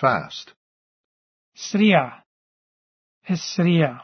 fast. Sriya. His Sriya.